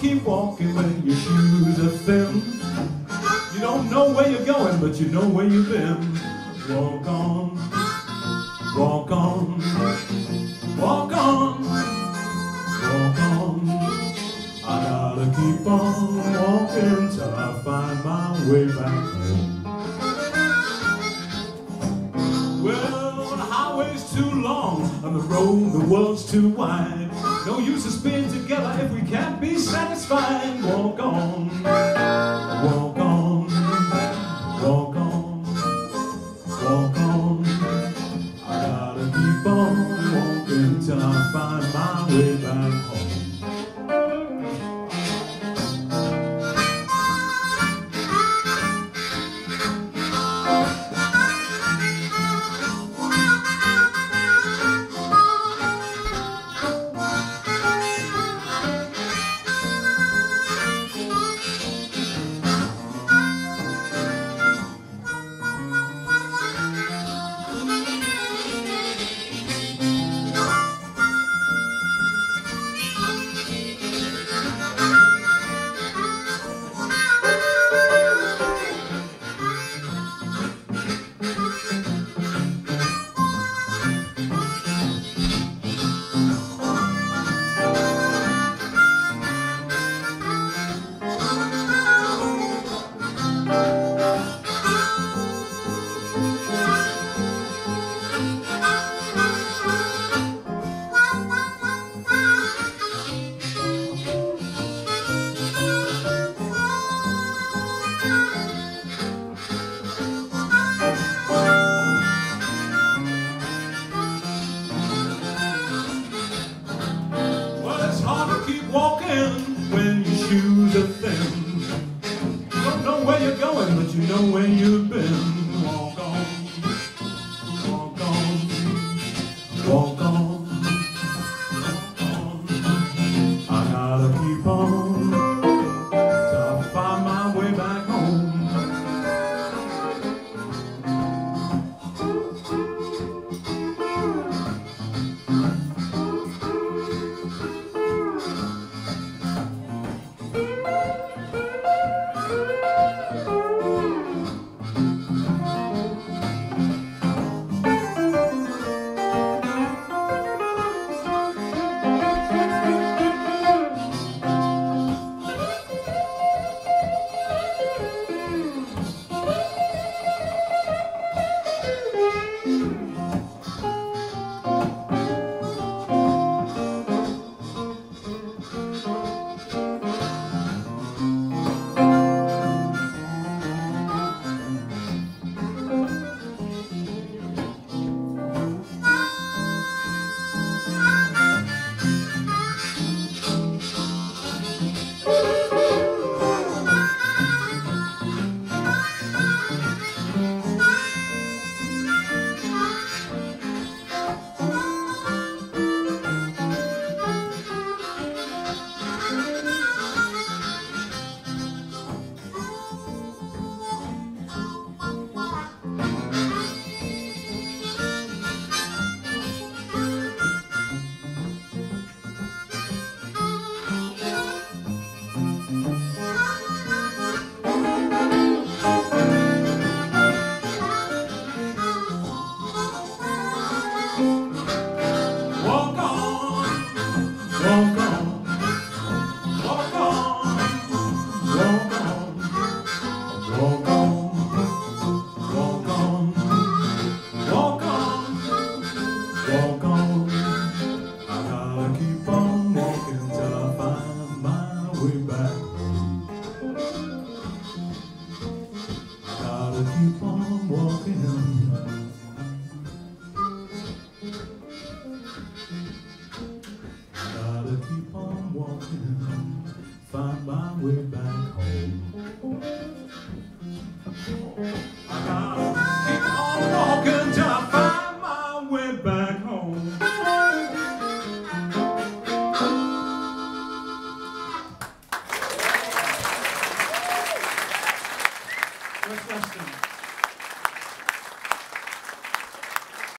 keep walking when your shoes are thin. You don't know where you're going, but you know where you've been. Walk on, walk on, walk on, walk on. I gotta keep on walking till I find my way back home. Road, the world's too wide. No use us being together if we can't be satisfied. Walk on, walk on, walk on, walk on. I gotta keep on walking till I find my way back when your shoes are thin. You don't know where you're going, but you know where you've